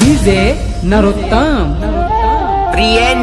DJ Narottam prion